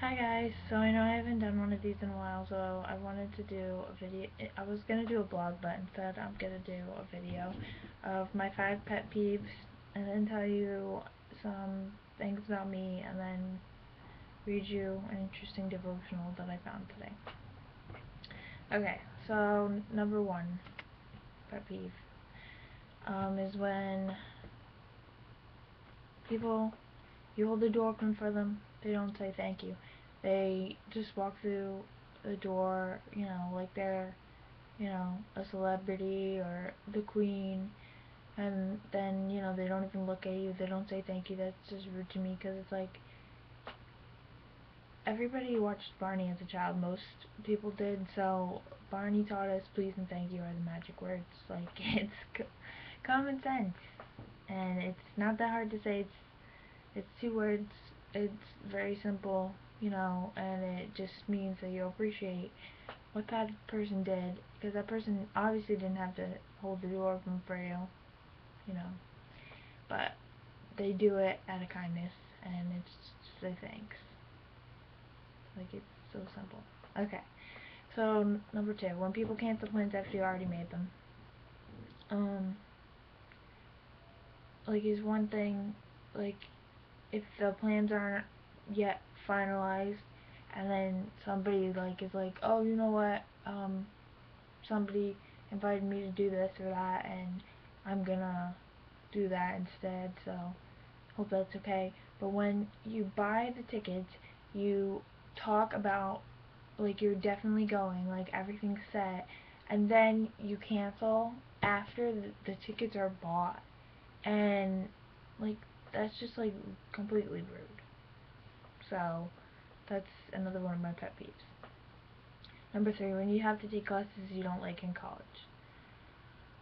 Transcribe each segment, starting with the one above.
Hi guys, so I know I haven't done one of these in a while, so I wanted to do a video, I was going to do a blog, but instead I'm going to do a video of my five pet peeves, and then tell you some things about me, and then read you an interesting devotional that I found today. Okay, so number one pet peeve um, is when people, you hold the door open for them, they don't say thank you. They just walk through the door, you know, like they're, you know, a celebrity or the queen, and then, you know, they don't even look at you, they don't say thank you, that's just rude to me, because it's like, everybody watched Barney as a child, most people did, so Barney taught us please and thank you are the magic words, like, it's common sense, and it's not that hard to say, it's, it's two words, it's very simple, you know, and it just means that you appreciate what that person did, because that person obviously didn't have to hold the door open for you, you know, but they do it out of kindness, and it's just a thanks. Like, it's so simple. Okay, so number two, when people cancel plans after you already made them, um, like, is one thing, like, if the plans aren't yet finalized and then somebody like is like oh you know what? Um somebody invited me to do this or that and I'm gonna do that instead so hope that's okay. But when you buy the tickets you talk about like you're definitely going like everything's set and then you cancel after the, the tickets are bought. And like that's just like completely rude. So that's another one of my pet peeves. Number three, when you have to take classes you don't like in college.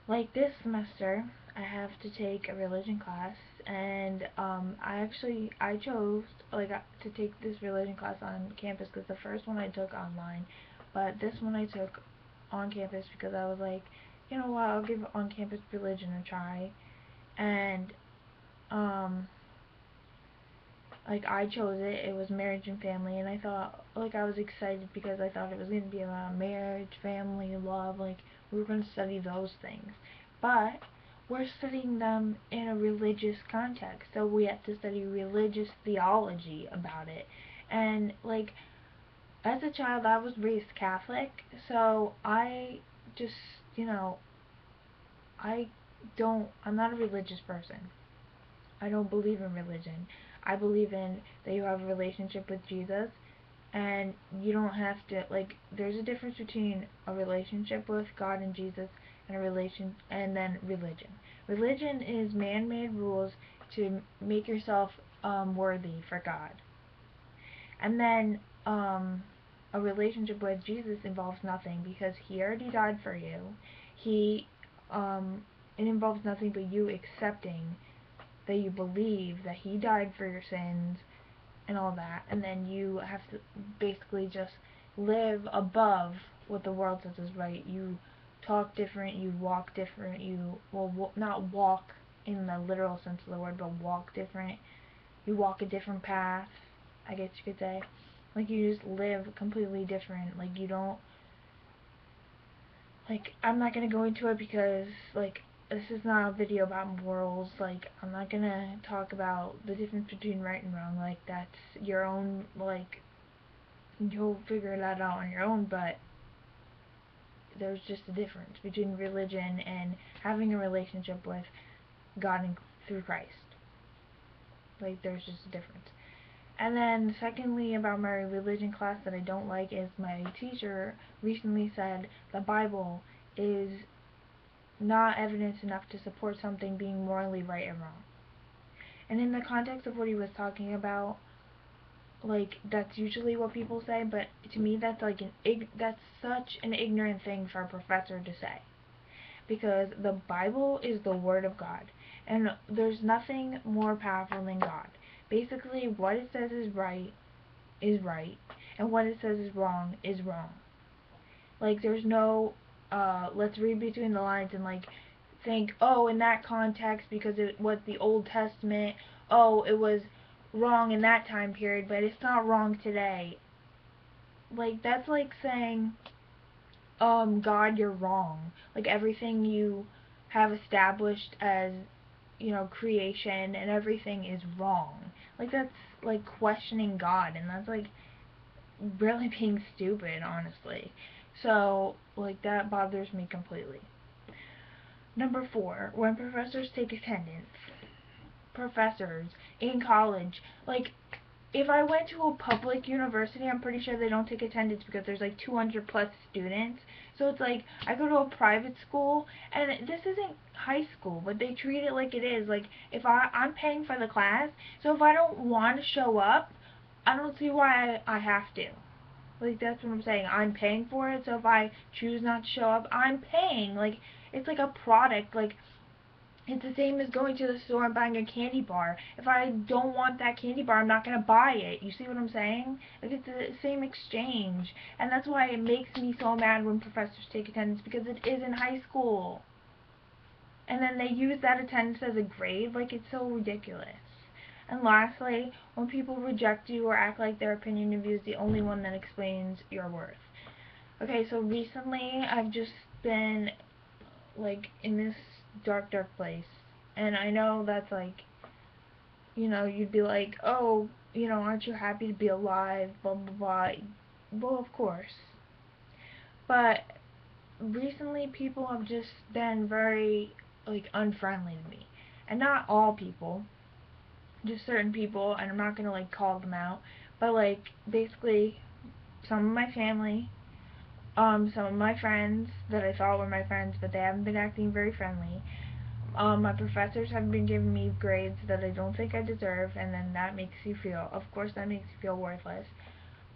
Like this semester, I have to take a religion class, and um, I actually I chose like uh, to take this religion class on campus because the first one I took online, but this one I took on campus because I was like, you know what, I'll give on campus religion a try, and um, like I chose it. It was marriage and family, and I thought like I was excited because I thought it was going to be about marriage, family, love. Like we were going to study those things, but we're studying them in a religious context, so we have to study religious theology about it, and like as a child I was raised Catholic, so I just you know I don't I'm not a religious person. I don't believe in religion. I believe in that you have a relationship with Jesus and you don't have to like there's a difference between a relationship with God and Jesus and a relation and then religion. Religion is man-made rules to make yourself um, worthy for God. And then um, a relationship with Jesus involves nothing because he already died for you. He um, it involves nothing but you accepting that you believe that he died for your sins and all that, and then you have to basically just live above what the world says is right. You talk different, you walk different, you, well, not walk in the literal sense of the word, but walk different. You walk a different path, I guess you could say. Like, you just live completely different. Like, you don't, like, I'm not gonna go into it because, like, this is not a video about morals, like, I'm not gonna talk about the difference between right and wrong, like, that's your own, like, you'll figure that out on your own, but there's just a difference between religion and having a relationship with God and through Christ. Like, there's just a difference. And then, secondly, about my religion class that I don't like is my teacher recently said the Bible is not evidence enough to support something being morally right and wrong. And in the context of what he was talking about, like that's usually what people say, but to me that's like an ig that's such an ignorant thing for a professor to say. Because the Bible is the word of God, and there's nothing more powerful than God. Basically, what it says is right is right, and what it says is wrong is wrong. Like there's no uh, let's read between the lines and like think, oh, in that context because it was the Old Testament, oh, it was wrong in that time period, but it's not wrong today. Like that's like saying, um, God, you're wrong. Like everything you have established as, you know, creation and everything is wrong. Like that's like questioning God, and that's like really being stupid, honestly. So, like, that bothers me completely. Number four, when professors take attendance. Professors in college, like, if I went to a public university, I'm pretty sure they don't take attendance because there's like 200 plus students. So it's like I go to a private school, and this isn't high school, but they treat it like it is. Like if I I'm paying for the class, so if I don't want to show up, I don't see why I, I have to. Like that's what I'm saying. I'm paying for it, so if I choose not to show up, I'm paying. Like it's like a product. Like it's the same as going to the store and buying a candy bar. If I don't want that candy bar, I'm not going to buy it. You see what I'm saying? Like, it's the same exchange. And that's why it makes me so mad when professors take attendance, because it is in high school. And then they use that attendance as a grade. Like, it's so ridiculous. And lastly, when people reject you or act like their opinion of you is the only one that explains your worth. Okay, so recently I've just been like in this dark, dark place. And I know that's like, you know, you'd be like, oh, you know, aren't you happy to be alive, blah, blah, blah. Well, of course. But recently people have just been very, like, unfriendly to me. And not all people, just certain people, and I'm not gonna like call them out, but like basically some of my family, um, some of my friends that I thought were my friends, but they haven't been acting very friendly. Um, my professors have been giving me grades that I don't think I deserve, and then that makes you feel, of course, that makes you feel worthless.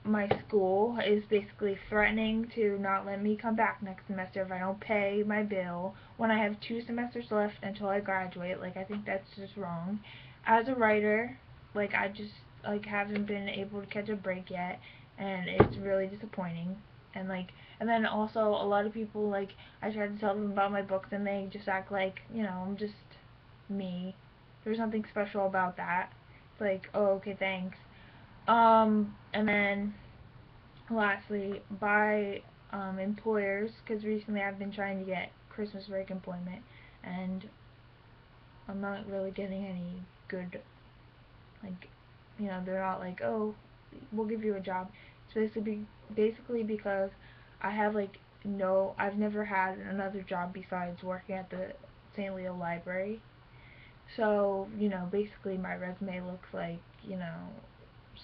My school is basically threatening to not let me come back next semester if I don't pay my bill when I have two semesters left until I graduate. Like, I think that's just wrong as a writer, like I just like haven't been able to catch a break yet, and it's really disappointing. And like, and then also a lot of people like I try to tell them about my books, and they just act like you know I'm just me. There's nothing special about that. It's like, oh, okay, thanks. Um, and then lastly, by um, employers, because recently I've been trying to get Christmas break employment, and I'm not really getting any good, like, you know, they're not like, oh, we'll give you a job. It's basically, basically because I have, like, no, I've never had another job besides working at the St. Leo Library. So, you know, basically my resume looks like, you know,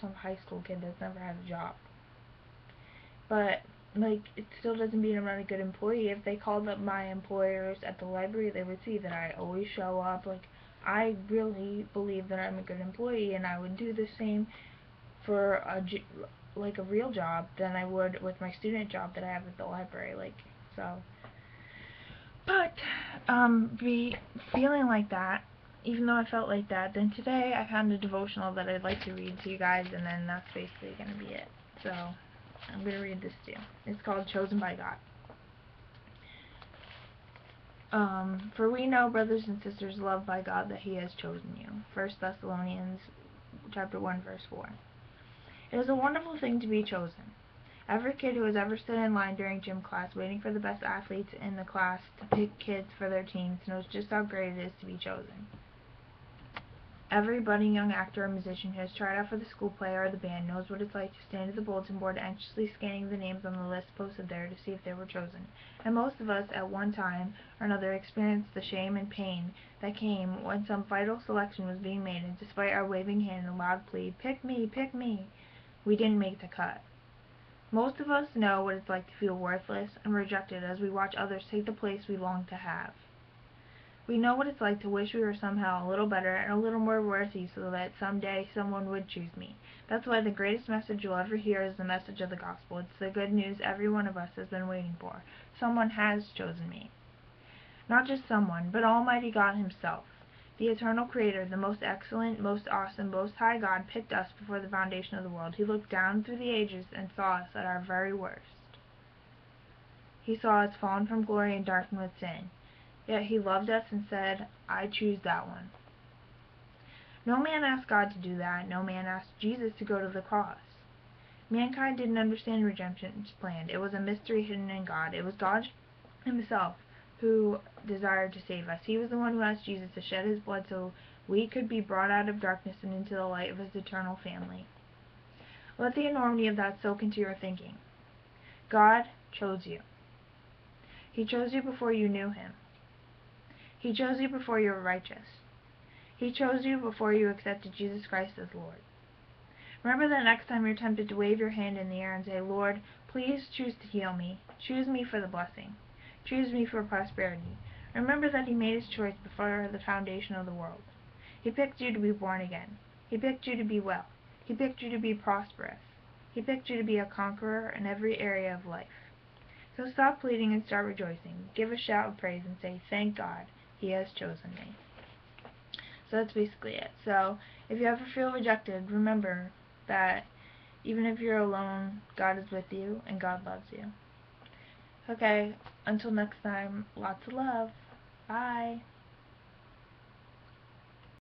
some high school kid that's never had a job. But, like, it still doesn't mean I'm not a good employee. If they called up my employers at the library, they would see that I always show up, like, I really believe that I'm a good employee and I would do the same for a like a real job than I would with my student job that I have at the library like so. But um be feeling like that even though I felt like that then today I found a devotional that I'd like to read to you guys and then that's basically going to be it. So I'm going to read this to you. It's called Chosen by God um, for we know, brothers and sisters, loved by God, that He has chosen you. 1 Thessalonians chapter 1, verse 4. It is a wonderful thing to be chosen. Every kid who has ever stood in line during gym class waiting for the best athletes in the class to pick kids for their teams knows just how great it is to be chosen. Every budding young actor or musician who has tried out for the school play or the band knows what it's like to stand at the bulletin board anxiously scanning the names on the list posted there to see if they were chosen. And most of us, at one time or another, experienced the shame and pain that came when some vital selection was being made, and despite our waving hand and loud plea, Pick me, pick me, we didn't make the cut. Most of us know what it's like to feel worthless and rejected as we watch others take the place we long to have. We know what it's like to wish we were somehow a little better and a little more worthy so that someday someone would choose me. That's why the greatest message you'll ever hear is the message of the gospel. It's the good news every one of us has been waiting for. Someone has chosen me. Not just someone, but Almighty God Himself. The eternal Creator, the most excellent, most awesome, most high God picked us before the foundation of the world. He looked down through the ages and saw us at our very worst. He saw us fallen from glory and darkened with sin. Yet he loved us and said, I choose that one. No man asked God to do that. No man asked Jesus to go to the cross. Mankind didn't understand redemption's plan. It was a mystery hidden in God. It was God himself who desired to save us. He was the one who asked Jesus to shed his blood so we could be brought out of darkness and into the light of his eternal family. Let the enormity of that soak into your thinking. God chose you. He chose you before you knew him. He chose you before you were righteous. He chose you before you accepted Jesus Christ as Lord. Remember that next time you're tempted to wave your hand in the air and say, Lord, please choose to heal me. Choose me for the blessing. Choose me for prosperity. Remember that He made His choice before the foundation of the world. He picked you to be born again. He picked you to be well. He picked you to be prosperous. He picked you to be a conqueror in every area of life. So stop pleading and start rejoicing. Give a shout of praise and say, Thank God, He has chosen me. So that's basically it. So if you ever feel rejected, remember that even if you're alone, God is with you and God loves you. Okay, until next time, lots of love. Bye.